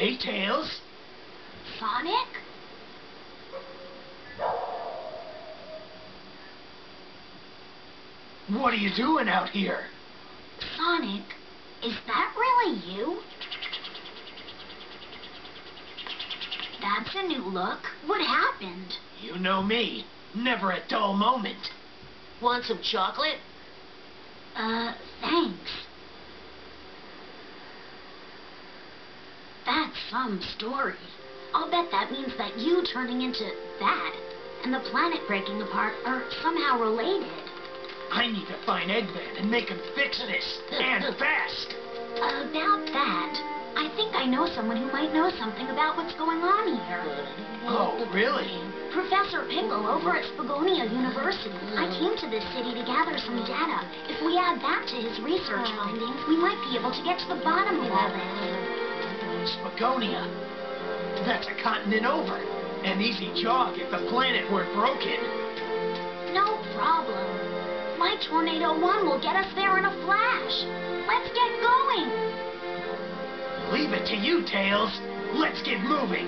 Hey, Tails. Sonic? What are you doing out here? Sonic, is that really you? That's a new look. What happened? You know me. Never a dull moment. Want some chocolate? Uh, thanks. That's some story. I'll bet that means that you turning into that and the planet breaking apart are somehow related. I need to find Eggman and make him fix this. And fast. About that, I think I know someone who might know something about what's going on here. Oh, really? Professor Pickle over at Spagonia University. I came to this city to gather some data. If we add that to his research oh. findings, we might be able to get to the bottom of all this. Spagonia. That's a continent over. An easy jog if the planet weren't broken. No problem. My Tornado 1 will get us there in a flash. Let's get going. Leave it to you, Tails. Let's get moving.